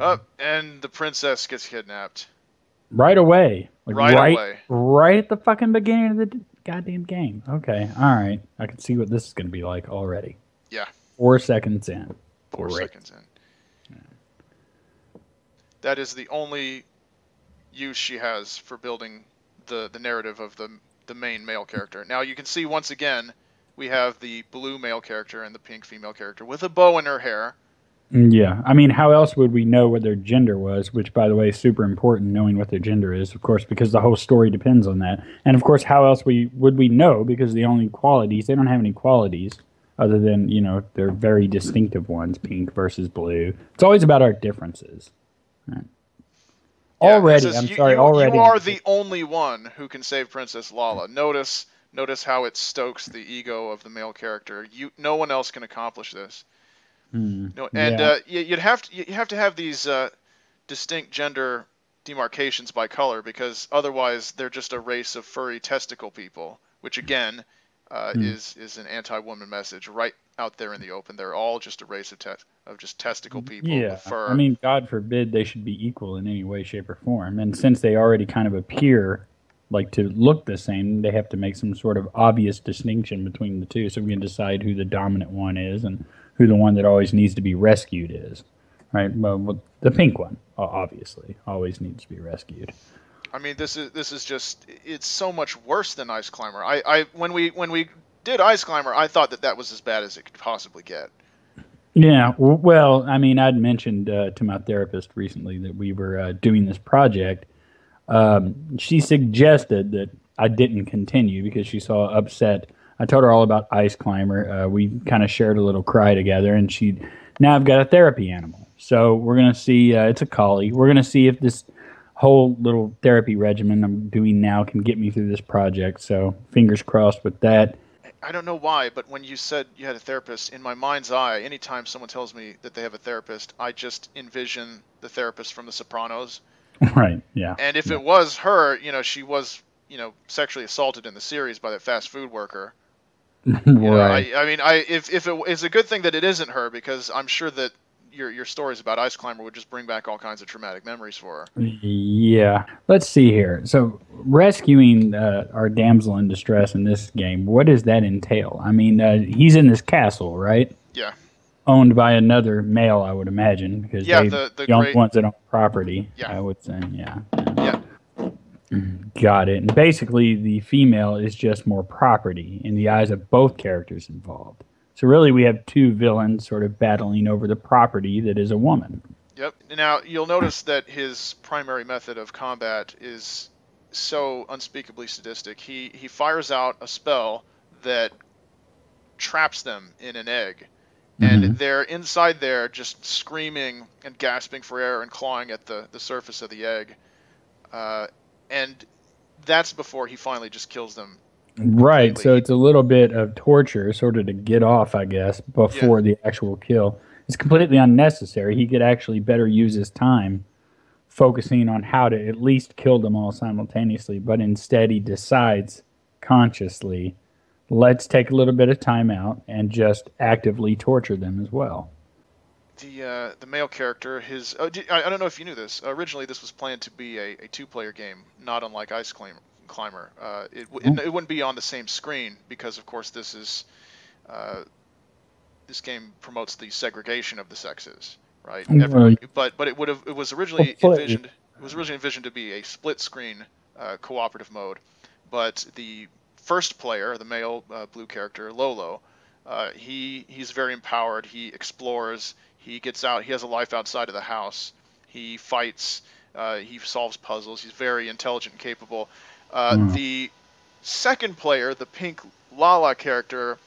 Up and the princess gets kidnapped. Right away. Like Right right away. Right at the fucking beginning of the goddamn game. Okay. All right. I can see what this is going to be like already. Yeah. Four seconds in. Four Great. seconds in. That is the only use she has for building the the narrative of the the main male character. Now you can see once again we have the blue male character and the pink female character with a bow in her hair. Yeah. I mean, how else would we know what their gender was? Which, by the way, is super important knowing what their gender is, of course, because the whole story depends on that. And of course, how else we would we know? Because the only qualities they don't have any qualities other than you know they're very distinctive ones, pink versus blue. It's always about our differences. Right. Yeah, already, I'm you, sorry. you- already, you are the only one who can save Princess Lala. Notice notice how it stokes the ego of the male character. You no one else can accomplish this. Hmm, No, and yeah. uh, you, you'd have to you have to have these uh, distinct gender demarcations by color because otherwise they're just a race of furry testicle people, which again uh, Hmm. is is an anti-woman message right out there in the open. They're all just a race of te- of just testicle people Yeah. I mean, God forbid they should be equal in any way, shape, or form. And since they already kind of appear like to look the same, they have to make some sort of obvious distinction between the two, so we can decide who the dominant one is and who the one that always needs to be rescued is. Right? Well, the pink one, obviously, always needs to be rescued. I mean, this is this is just it's so much worse than Ice Climber. I, I when we when we did Ice Climber, I thought that that was as bad as it could possibly get. Yeah, well, I mean, I'd mentioned uh, to my therapist recently that we were uh, doing this project. Um, she suggested that I didn't continue because she saw upset. I told her all about Ice Climber. Uh, we kind of shared a little cry together, and she now I've got a therapy animal. So we're gonna see. Uh, it's a collie. We're gonna see if this whole little therapy regimen I'm doing now can get me through this project. So fingers crossed with that. I don't know why, but when you said you had a therapist, in my mind's eye, anytime someone tells me that they have a therapist, I just envision the therapist from The Sopranos. right? Yeah. And if it was her, you know, she was, you know, sexually assaulted in the series by that fast food worker. Know, right. I, I mean, I if if it, it's a good thing that it isn't her because I'm sure that your your stories about Ice Climber would just bring back all kinds of traumatic memories for her. Yeah. Let's see here. So, rescuing uh, our damsel in distress in this game, what does that entail? I mean, uh, he's in this castle, right? Yeah. Owned by another male, I would imagine, because Yeah, they the- the don't great- want that own property. Yeah. I would say, yeah. Yeah. Got it. And basically, the female is just more property in the eyes of both characters involved. So, really, we have two villains sort of battling over the property that is a woman. Yep. Now you'll notice that his primary method of combat is so unspeakably sadistic. He he fires out a spell that traps them in an egg, and Mhm. they're inside there just screaming and gasping for air and clawing at the the surface of the egg, uh, and that's before he finally just kills them. Right. So it's a little bit of torture, sort of to get off, I guess, before the actual kill. It's completely unnecessary. He could actually better use his time focusing on how to at least kill them all simultaneously, but instead he decides consciously, let's take a little bit of time out and just actively torture them as well. The uh, the male character, his uh, di- I, I don't know if you knew this. Originally, this was planned to be a, a two-player game, not unlike Ice Climber. Climber. Uh, it, it, it wouldn't be on the same screen because, of course, this is uh, this game promotes the segregation of the sexes, right? Right. Everyone, but but it would have it was originally envisioned it was originally envisioned to be a split-screen uh, cooperative mode, but the first player, the male uh, blue character Lolo, uh, he he's very empowered. He explores. He gets out. He has a life outside of the house. He fights. Uh, he solves puzzles. He's very intelligent and capable. Uh, Mm. The second player, the pink Lala character,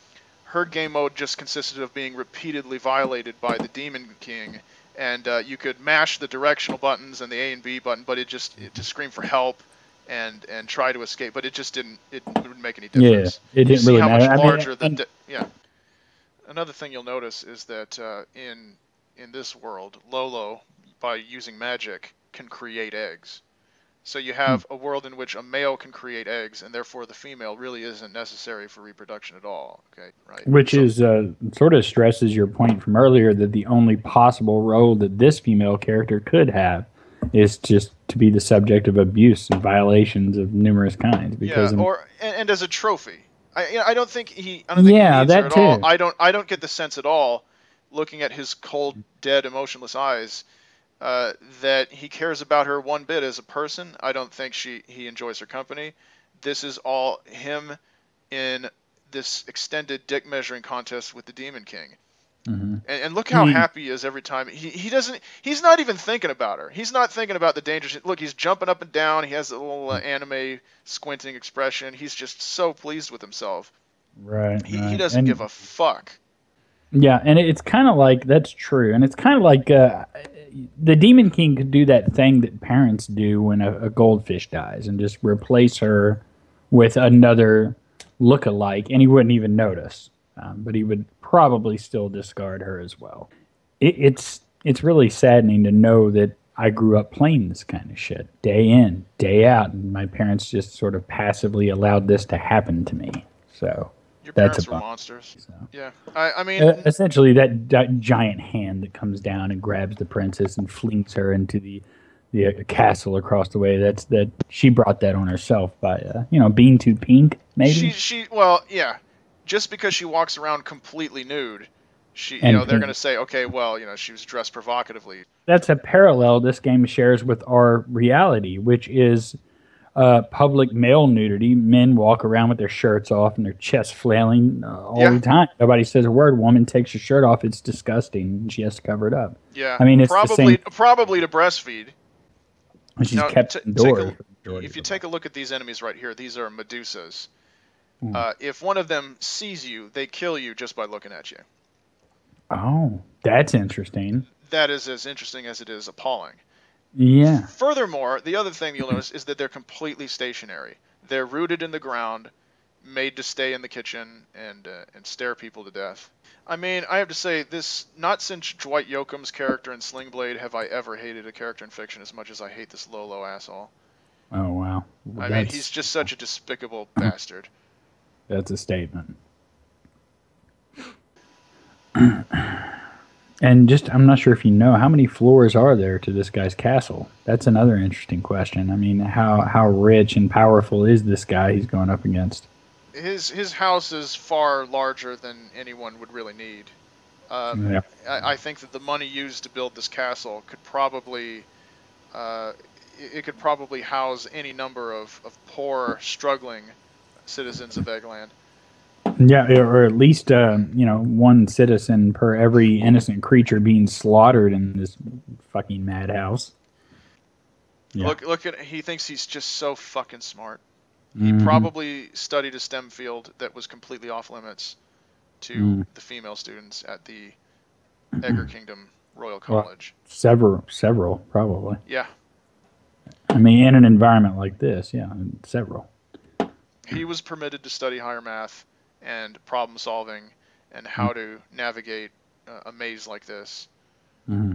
her game mode just consisted of being repeatedly violated by the Demon King, and uh, you could mash the directional buttons and the A and B button, but it just it to scream for help and and try to escape, but it just didn't it wouldn't make any difference. Yeah, it didn't really matter. I mean, and- yeah. Another thing you'll notice is that uh, in in this world, Lolo, by using magic, can create eggs. So you have a world in which a male can create eggs, and therefore the female really isn't necessary for reproduction at all. Okay, right. Which So- is uh, sort of stresses your point from earlier that the only possible role that this female character could have is just to be the subject of abuse and violations of numerous kinds. Because yeah, or and, and as a trophy. I you know, I don't think he. I don't think Yeah, he needs her that at all. I don't. I don't get the sense at all, looking at his cold, dead, emotionless eyes, uh, that he cares about her one bit as a person. I don't think she he enjoys her company. This is all him in this extended dick measuring contest with the Demon King. Mhm. And, and look how He- happy he is every time. He, he doesn't. He's not even thinking about her. He's not thinking about the dangers. Look, he's jumping up and down. He has a little uh, anime squinting expression. He's just so pleased with himself. right, He, he doesn't And- give a fuck. Yeah, and it's kind of like that's true, and it's kind of like uh, the Demon King could do that thing that parents do when a, a goldfish dies, and just replace her with another look-alike, and he wouldn't even notice. Um, but he would probably still discard her as well. It, it's it's really saddening to know that I grew up playing this kind of shit day in, day out, and my parents just sort of passively allowed this to happen to me. So, Your That's parents a were monsters. so. Yeah, I, I mean, Uh, essentially, that, that giant hand that comes down and grabs the princess and flings her into the the uh, castle across the way. That's that she brought that on herself by uh, you know being too pink, maybe. she she well, yeah. Just because she walks around completely nude, she you And know they're gonna say, okay, well, you know, she was dressed provocatively. That's a parallel this game shares with our reality, which is uh, public male nudity. Men walk around with their shirts off and their chests flailing uh, all Yeah. the time. Nobody says a word. Woman takes her shirt off. It's disgusting. She has to cover it up. Yeah, I mean, it's probably probably to breastfeed. And she's Now, kept t- indoors. a- for the majority If you take a look at these enemies right here, these are Medusas. Hmm. Uh, if one of them sees you, they kill you just by looking at you. Oh, that's interesting. That is as interesting as it is appalling. Yeah. Furthermore, the other thing you'll notice is that they're completely stationary. They're rooted in the ground, made to stay in the kitchen and uh, and stare people to death. I mean, I have to say this. Not since Dwight Yoakam's character in Sling Blade have I ever hated a character in fiction as much as I hate this Lolo asshole. Oh wow. Well, I mean, he's just such a despicable bastard. That's a statement. and just I'm not sure if you know how many floors are there to this guy's castle. That's another interesting question. I mean, how how rich and powerful is this guy he's going up against? His his house is far larger than anyone would really need. Um, Yeah. I, I think that the money used to build this castle could probably, uh, it, it could probably house any number of, of poor, struggling citizens of Eggland. Yeah, or at least uh, you know one citizen per every innocent creature being slaughtered in this fucking madhouse. Yeah. Look, look at he thinks he's just so fucking smart. He probably studied a STEM field that was completely off limits to Mm. the female students at the Egger Kingdom Royal Well- College. several, several probably. Yeah, I mean, in an environment like this, yeah, several. He was permitted to study higher math and problem solving and how to navigate uh, a maze like this, hmm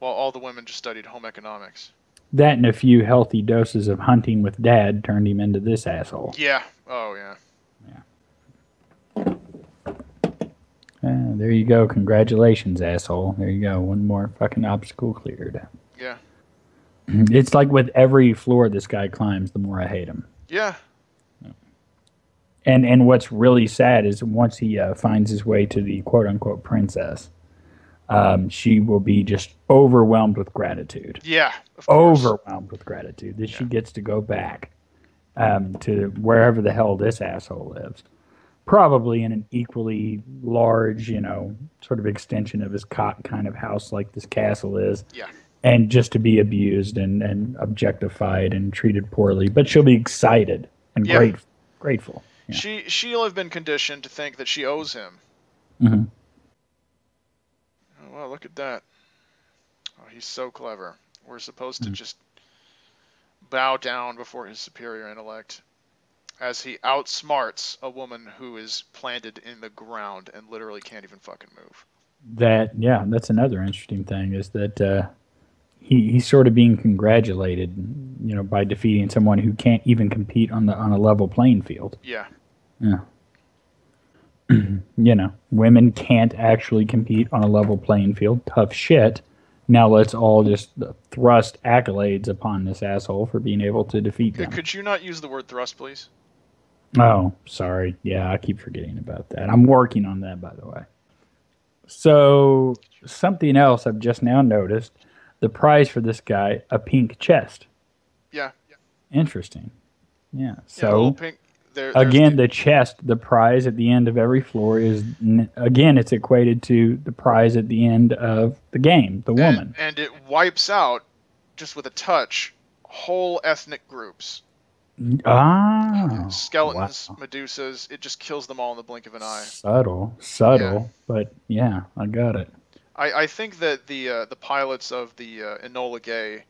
while all the women just studied home economics. That and a few healthy doses of hunting with dad turned him into this asshole. Yeah. Oh yeah. Uh, there you go. Congratulations, asshole. There you go. One more fucking obstacle cleared. Yeah. It's like with every floor this guy climbs, the more I hate him. Yeah. And and what's really sad is once he uh, finds his way to the quote unquote princess, um, she will be just overwhelmed with gratitude. Yeah. Overwhelmed with gratitude that she gets to go back um, to wherever the hell this asshole lives. Probably in an equally large, you know, sort of extension of his cot kind of house like this castle is. Yeah. And just to be abused and, and objectified and treated poorly. But she'll be excited and Yeah. grateful. Grateful. Yeah. She she'll have been conditioned to think that she owes him. Mm-hmm. Oh, well, look at that. Oh, he's so clever. We're supposed to Mhm. just bow down before his superior intellect as he outsmarts a woman who is planted in the ground and literally can't even fucking move. That yeah, that's another interesting thing is that uh, he, he's sort of being congratulated, you know, by defeating someone who can't even compete on the on a level playing field. Yeah. Yeah. you know, women can't actually compete on a level playing field. Tough shit. Now let's all just thrust accolades upon this asshole for being able to defeat them. Could you not use the word thrust, please? Oh, sorry. Yeah, I keep forgetting about that. I'm working on that, by the way. So, something else I've just now noticed the prize for this guy, a pink chest. Yeah. Interesting. Yeah. Yeah, So, little pink. There, again, the chest, the prize at the end of every floor is, again, it's equated to the prize at the end of the game, the and- woman. and, it wipes out just with a touch whole ethnic groups. Ah. Skeletons, wow. Medusas. It just kills them all in the blink of an eye. Subtle, subtle, but yeah, I got it. I, I think that the uh, the pilots of the uh, Enola Gay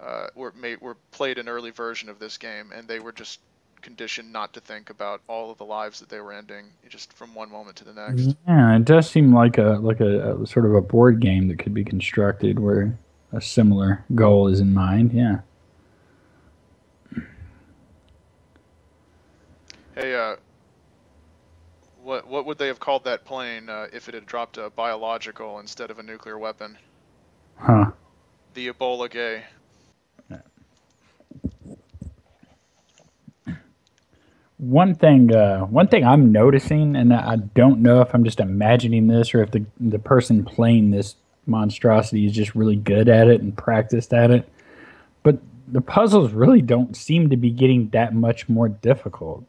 uh, were made, were played an early version of this game, and they were just conditioned not to think about all of the lives that they were ending, just from one moment to the next. Yeah, it does seem like a like a, a sort of a board game that could be constructed where a similar goal is in mind. Yeah. Hey, uh, what what would they have called that plane uh, if it had dropped a biological instead of a nuclear weapon? Huh. The Ebola Gay. One thing, uh, one thing I'm noticing, and I don't know if I'm just imagining this or if the the person playing this monstrosity is just really good at it and practiced at it, but the puzzles really don't seem to be getting that much more difficult.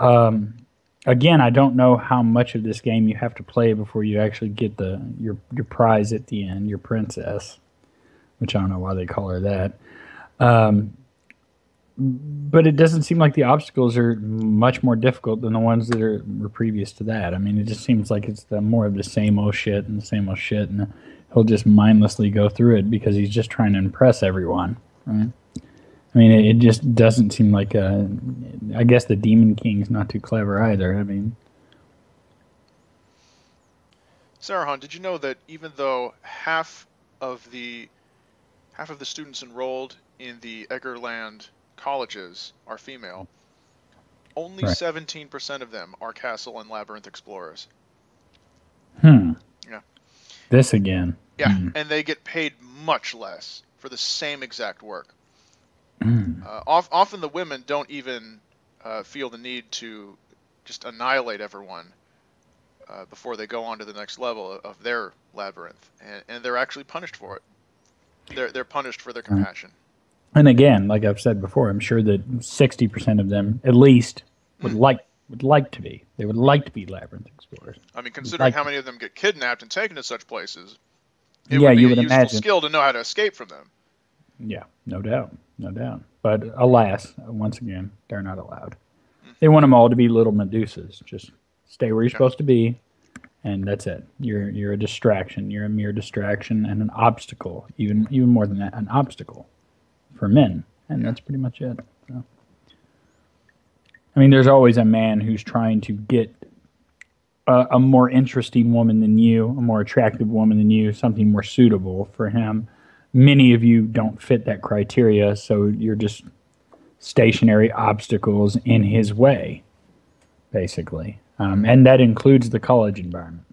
Um, again, I don't know how much of this game you have to play before you actually get the your your prize at the end, your princess, which I don't know why they call her that. Um, but it doesn't seem like the obstacles are much more difficult than the ones that are were previous to that. I mean, it just seems like it's the more of the same old shit and the same old shit, and he'll just mindlessly go through it because he's just trying to impress everyone, right? I mean, it, it just doesn't seem like a. I guess the Demon King's not too clever either. I mean, Sarahan, did you know that even though half of the half of the students enrolled in the Eggerland colleges are female, only Right. 17% of them are castle and labyrinth explorers. hmm. Yeah. This again. Yeah, Hmm. and they get paid much less for the same exact work. Hmm. Uh, of, often the women don't even uh, feel the need to just annihilate everyone uh, before they go on to the next level of, their labyrinth, and, and they're actually punished for it. They're they're punished for their compassion. And again, like I've said before, I'm sure that 60% of them, at least, would Hmm. like would like to be. They would like to be labyrinth explorers. I mean, considering Like- how many of them get kidnapped and taken to such places, it Yeah, would be you a would useful imagine. skill to know how to escape from them. Yeah, no doubt, no doubt. But alas, once again, they're not allowed. They want them all to be little Medusas. Just stay where you're Yeah. supposed to be, and that's it. You're you're a distraction. You're a mere distraction and an obstacle. Even even more than that, an obstacle for men, and that's pretty much it. So. I mean, there's always a man who's trying to get a, a more interesting woman than you, a more attractive woman than you, something more suitable for him many of you don't fit that criteria, so you're just stationary obstacles in his way, basically. Um, and that includes the college environment.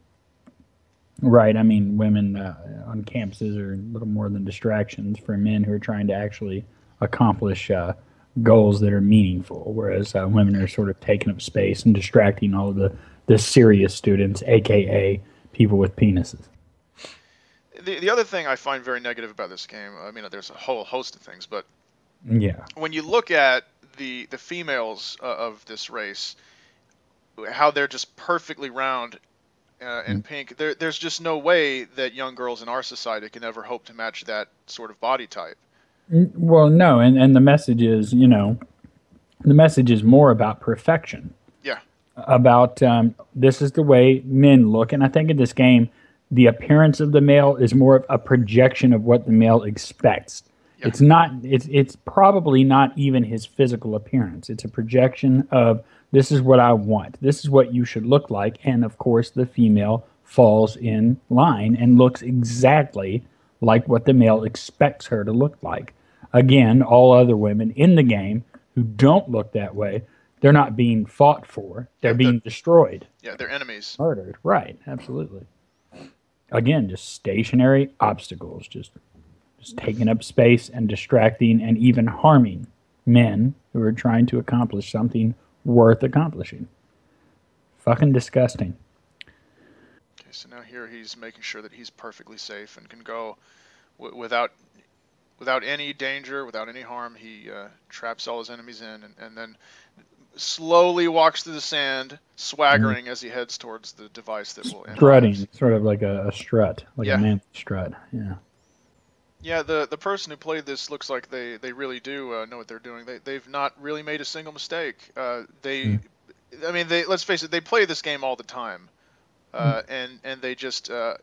Right. I mean, women uh, on campuses are a little more than distractions for men who are trying to actually accomplish uh, goals that are meaningful, whereas uh, women are sort of taking up space and distracting all the, the serious students, aka people with penises. The, the other thing I find very negative about this game, I mean, there's a whole host of things, but Yeah. when you look at the the females uh, of this race, how they're just perfectly round uh, and pink, there, there's just no way that young girls in our society can ever hope to match that sort of body type. Well, no, and, and the message is, you know, the message is more about perfection. Yeah. About um, this is the way men look. And I think in this game, the appearance of the male is more of a projection of what the male expects. Yeah. It's not, it's, it's probably not even his physical appearance. It's a projection of this is what I want. This is what you should look like. And of course, the female falls in line and looks exactly like what the male expects her to look like. Again, all other women in the game who don't look that way, they're not being fought for. They're Yeah, being destroyed, Yeah, they're enemies. murdered. Right, absolutely. Again, just stationary obstacles, just just taking up space and distracting and even harming men who are trying to accomplish something worth accomplishing. Fucking disgusting. Okay, so now here he's making sure that he's perfectly safe and can go w- without without any danger, without any harm. He uh, traps all his enemies in, and, and then slowly walks through the sand, swaggering as he heads towards the device that will end. Strutting, sort of like a, a strut, like Yeah. a man strut. Yeah. Yeah, the the person who played this looks like they they really do uh, know what they're doing. They they've not really made a single mistake. Uh, they, Hmm. I mean, they let's face it, they play this game all the time, uh, and and they just uh,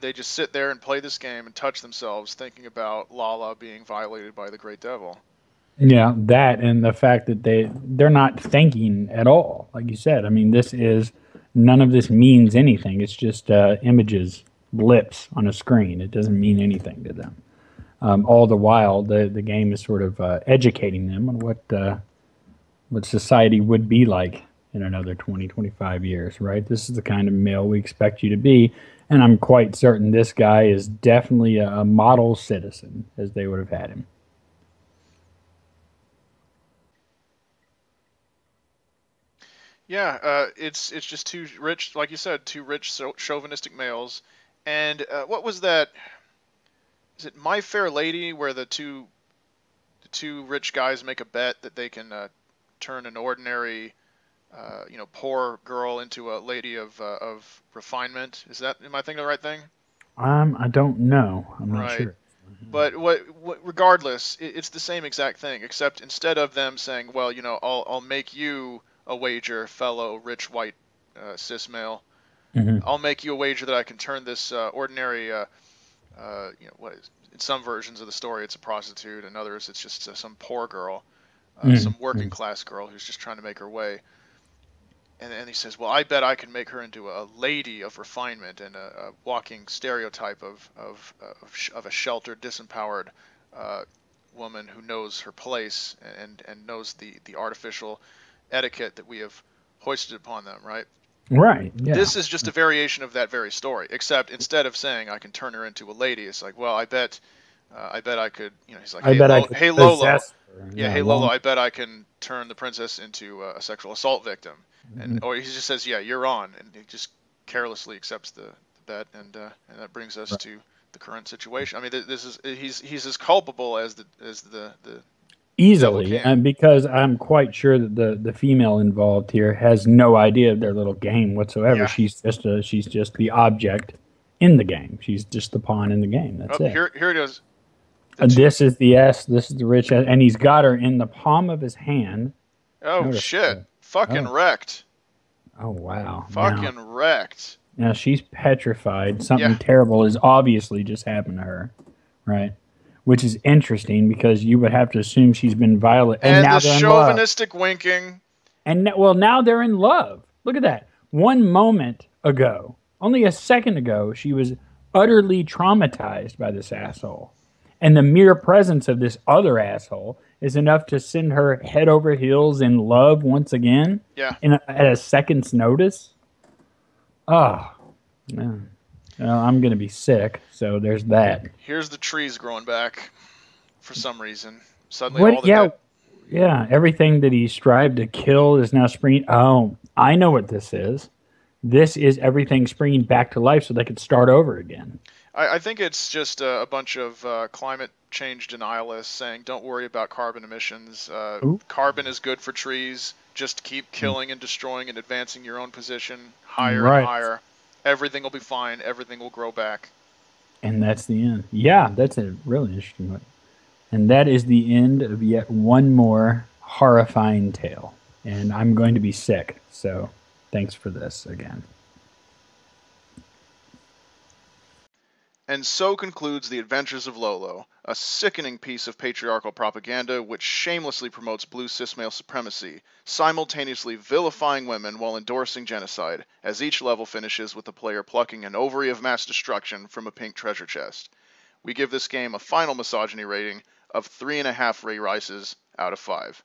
they just sit there and play this game and touch themselves thinking about Lala being violated by the Great Devil. Yeah, that and the fact that they they're not thinking at all. Like you said, I mean, this is none of this means anything. It's just uh, images, blips on a screen. It doesn't mean anything to them. Um, all the while, the the game is sort of uh, educating them on what uh, what society would be like in another 20, 25 years. Right? This is the kind of male we expect you to be. And I'm quite certain this guy is definitely a, a model citizen, as they would have had him. Yeah, uh, it's it's just two rich, like you said, two rich chauvinistic males. And uh, what was that? Is it My Fair Lady, where the two the two rich guys make a bet that they can uh, turn an ordinary, uh, you know, poor girl into a lady of uh, of refinement? Is that am I thinking the right thing? Um, I don't know. I'm not Right. sure. But what, what regardless, it, it's the same exact thing, except instead of them saying, "Well, you know, I'll I'll make you a wager, fellow rich white uh, cis male. Mhm. I'll make you a wager that I can turn this uh, ordinary, uh, uh, you know, what is in some versions of the story it's a prostitute, in others it's just uh, some poor girl, uh, Mhm. some working class girl who's just trying to make her way." And then he says, "Well, I bet I can make her into a lady of refinement and a, a walking stereotype of of of, sh- of a sheltered, disempowered uh, woman who knows her place and and knows the the artificial etiquette that we have hoisted upon them, right? Right. Yeah. This is just a variation of that very story, except instead of saying I can turn her into a lady, it's like, well, I bet, uh, I bet I could, you know, he's like, I hey, bet I Lo- could hey Lolo, her. yeah, hey Lolo, I bet I can turn the princess into a, sexual assault victim, and Mhm. or he just says, yeah, you're on, and he just carelessly accepts the, the bet, and uh, and that brings us Right. to the current situation. I mean, this is he's he's as culpable as the as the the easily, can. and because I'm quite sure that the the female involved here has no idea of their little game whatsoever. Yeah. She's just a she's just the object in the game. She's just the pawn in the game. That's oh, it. here here it is. Uh, Two- this is the S. This is the rich, S, and he's got her in the palm of his hand. oh notice shit, that. fucking Oh. wrecked, Oh wow! Now- fucking wrecked. Now she's petrified. Something Yeah. terrible has obviously just happened to her, right? Which is interesting because you would have to assume she's been violent. And, And, now the they're in love. chauvinistic winking. And well, now they're in love. Look at that. One moment ago, only a second ago, she was utterly traumatized by this asshole. And the mere presence of this other asshole is enough to send her head over heels in love once again Yeah. in a, at a second's notice. Oh, man. Well, I'm going to be sick, so there's that. Here's the trees growing back for some reason. Suddenly, What? all the Yeah, dead- yeah. Everything that he strived to kill is now springing. Oh, I know what this is. This is everything springing back to life, so they could start over again. I, I think it's just a, a bunch of uh, climate change denialists saying, "Don't worry about carbon emissions. Uh, carbon is good for trees. Just keep killing and destroying and advancing your own position higher Right. and higher. Everything will be fine. Everything will grow back." And that's the end. Yeah, that's a really interesting one. And that is the end of yet one more horrifying tale. And I'm going to be sick, so thanks for this again. And so concludes The Adventures of Lolo, a sickening piece of patriarchal propaganda which shamelessly promotes blue cis male supremacy, simultaneously vilifying women while endorsing genocide, as each level finishes with the player plucking an ovary of mass destruction from a pink treasure chest. we give this game a final misogyny rating of three and a half Ray Rices out of five.